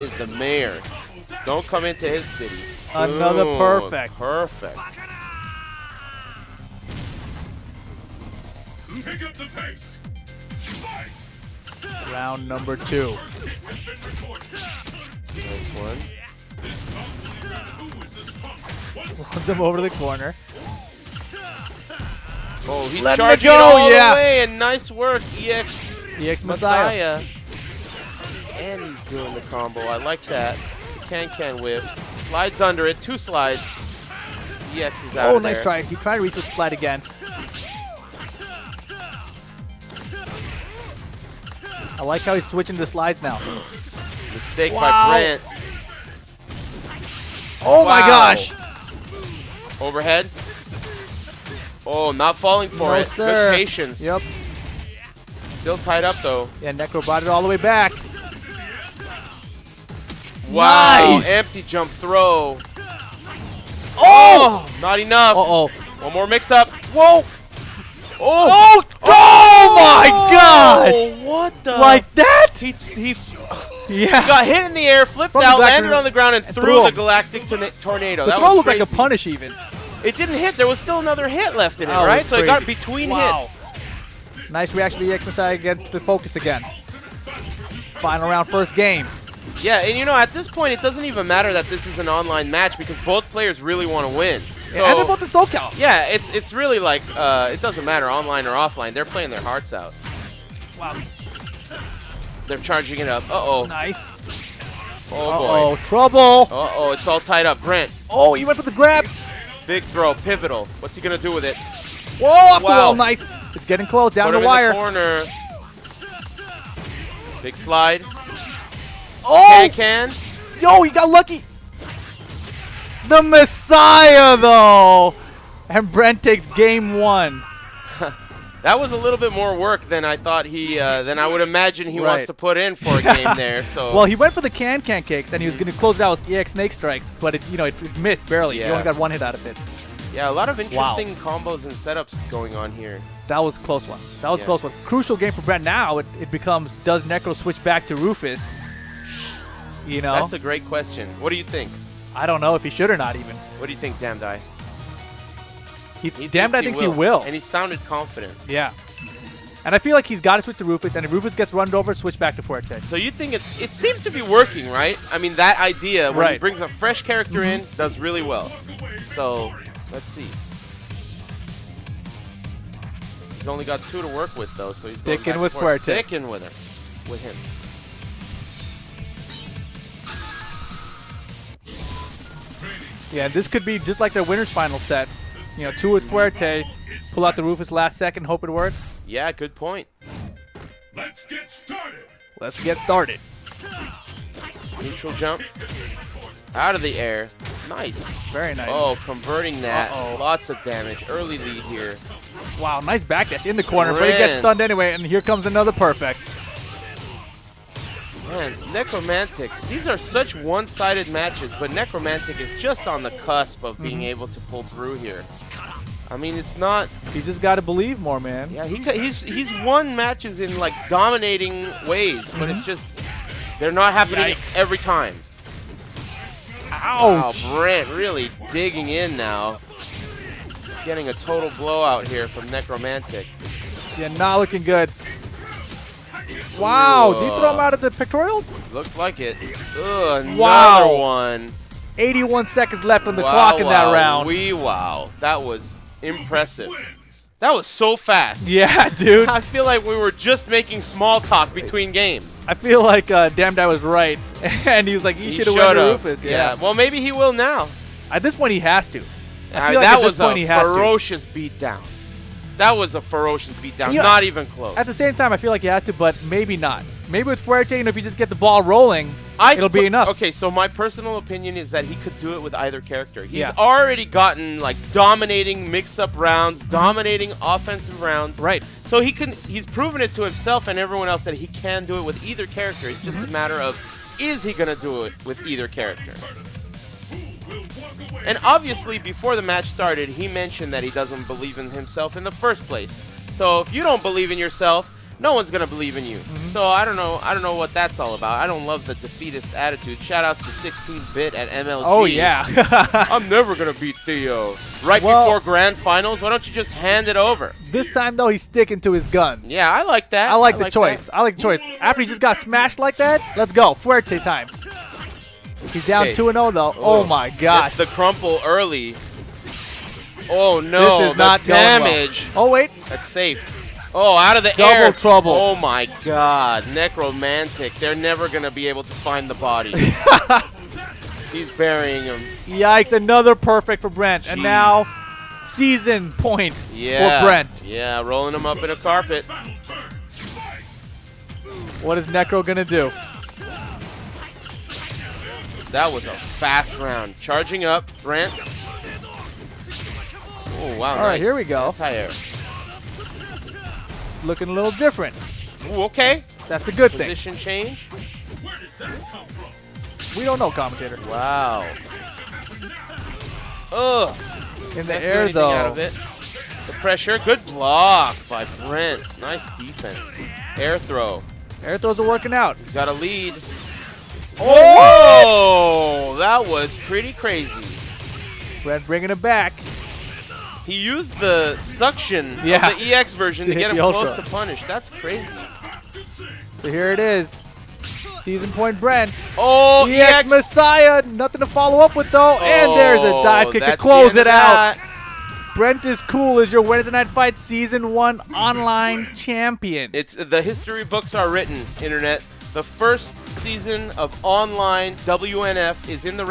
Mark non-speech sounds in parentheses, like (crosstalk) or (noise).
is the mayor. Don't come into his city. Another Boom. perfect. Perfect. Pick up the pace. Fight. Round number two. Nice one. Runs him over to the corner. Oh, he's Letting it charging go, all yeah. the way, and nice work, EX EX Messiah. Messiah. And he's doing the combo. I like that. Can can whip. Slides under it. Two slides. EX is out Oh, nice there. try. He tried to reach with the slide again. I like how he's switching to slides now. Mistake Wow. by Brent. Oh my gosh! Overhead. Oh, not falling for no, it. sir. Good patience. Yep. Still tied up though. Yeah, Necro brought it all the way back. Wow. Nice. Empty jump throw. Oh! oh not enough. Uh-oh. One more mix up. Whoa! Oh! Oh! Oh my oh, gosh! What the? Like that? he, he Yeah. got hit in the air, flipped From out, landed on the ground, and, and threw, threw the galactic torna- tornado. The that throw was looked like a punish even. It didn't hit. There was still another hit left in it, That right? was So it got crazy. between Wow. hits. Nice reaction to the Messiah against the focus again. Final round, first game. Yeah, and you know, at this point, it doesn't even matter that this is an online match because both players really want to win. So, and they're both in SoCal. yeah, it's it's really like uh, it doesn't matter online or offline. They're playing their hearts out. Wow. They're charging it up. Uh oh. Nice. Oh Uh-oh, boy. trouble. Uh oh, it's all tied up. Brent, Oh, he went for the grab. big throw, pivotal. What's he gonna do with it? Whoa, off the Wow. wall. Nice. It's getting close. Down Put the wire. the corner. Big slide. Oh, Can can. yo, he got lucky. The Messiah, though. And Brent takes game one. (laughs) That was a little bit more work than I thought he, uh, than I would imagine he Right. wants to put in for a game (laughs) there. So Well, he went for the can can kicks, and he was going to close it out with EX Snake Strikes, but it, you know, it, missed barely. He only got one hit out of it. yeah, a lot of Wow. interesting combos and setups going on here. That was a close one. That was a Yeah. close one. Crucial game for Brent. Now it, it becomes does Necro switch back to Rufus? You know, That's a great question. What do you think? I don't know if he should or not. Even What do you think, Eye? he, He damned, I thinks think he will. and he sounded confident. yeah, and I feel like he's got to switch to Rufus, and if Rufus gets run over, switch back to Fuerte. So you think it's it seems to be working, right? I mean, that idea when he Right. Mm-hmm. brings a fresh character in does really well. So let's see. He's only got two to work with though, so he's Sticking with. Fuerte. Sticking with her, with him. Yeah, and this could be just like their winners final set. You know, two with Fuerte, pull out the Rufus last second, hope it works. Yeah, good point. Let's get started. Let's get started. Neutral jump. Out of the air. Nice. Very nice. Oh, converting that. Uh-oh. Lots of damage. Early lead here. Wow, nice backdash in the corner, but he gets stunned anyway, and here comes another perfect. Man, Nekromantik. These are such one-sided matches, but Nekromantik is just on the cusp of being Mm-hmm. able to pull through here. I mean, it's not. You just got to believe more, man. Yeah, he he's he's won matches in like dominating ways, but it's just they're not happening Yikes. every time. Ouch! Wow. Brent really digging in now. Getting a total blowout here from Nekromantik. Yeah, not looking good. Wow, did you throw him out of the pictorials? Looked like it. Ugh, another Wow. one. 81 seconds left on the wow, clock in that round. Wee wow. That was impressive. That was so fast. (laughs) yeah, dude. I feel like we were just making small talk between games. I feel like uh, Damn Guy was right. (laughs) and he was like, he, should have went to. Rufus. Yeah. Well, maybe he will now. At this point, he has to. I Uh, feel like that at this was point he a ferocious beatdown. That was a ferocious beatdown. You know, Not even close. At the same time, I feel like he has to, but maybe not. Maybe with Fuerte, you know, if you just get the ball rolling, I it'll be enough. Okay, so my personal opinion is that he could do it with either character. He's Yeah. already gotten like dominating mix-up rounds, dominating offensive rounds. Right. So he can he's proven it to himself and everyone else that he can do it with either character. It's just Mm-hmm. a matter of is he going to do it with either character? Will walk away. And obviously before the match started, he mentioned that he doesn't believe in himself in the first place. So if you don't believe in yourself, no one's gonna believe in you. Mm-hmm. So I don't know. I don't know what that's all about. I don't love the defeatist attitude. Shout outs to 16-bit at MLG. Oh yeah. (laughs) I'm never gonna beat Theo. Right Well- before grand finals, why don't you just hand it over? this time though, he's sticking to his guns. Yeah, I like that. I like the that. choice. I like the choice. After he just got smashed like that, let's go. Fuerte time. He's down Okay. 2 0 though. Oh my gosh. Gets the crumple early. Oh no! this is not going well. damage. Oh wait. That's safe. Oh, out of the Double air. trouble. Oh my god. Nekromantik. They're never going to be able to find the body. (laughs) He's burying him. Yikes, another perfect for Brent. And now season point Yeah. for Brent. Yeah, rolling him up in a carpet. What is Necro gonna do? That was a fast round. Charging up, Brent. Oh, wow. All right, here we go. Tire. It's looking a little different. Ooh, okay. That's a good thing. Position change. We don't know, commentator. Wow. Ugh. In the Can't air anything out though. of it. The pressure. Good block by Brent. Nice defense. Air throw. Air throws are working out. He's got a lead. Oh, Oh, that was pretty crazy. Brent bringing it back. He used the suction Yeah. of the EX version To (laughs) to, get him close to punish. That's crazy. So here it is. Season point Brent. Oh, EX EX. Messiah. Nothing to follow up with though. and there's a dive Oh, kick to close it out. Brent is cool as your Wednesday Night Fight Season 1 online champion. It's the history books are written, internet. The first season of online WNF is in the